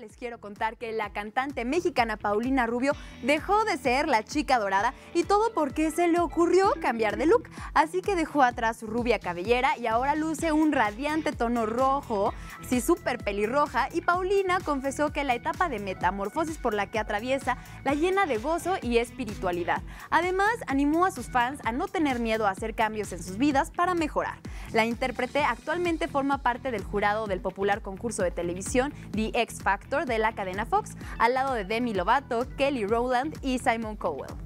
Les quiero contar que la cantante mexicana Paulina Rubio dejó de ser la chica dorada y todo porque se le ocurrió cambiar de look. Así que dejó atrás su rubia cabellera y ahora luce un radiante tono rojo, así súper pelirroja. Y Paulina confesó que la etapa de metamorfosis por la que atraviesa la llena de gozo y espiritualidad. Además, animó a sus fans a no tener miedo a hacer cambios en sus vidas para mejorar. La intérprete actualmente forma parte del jurado del popular concurso de televisión The X Factor de la cadena Fox, al lado de Demi Lovato, Kelly Rowland y Simon Cowell.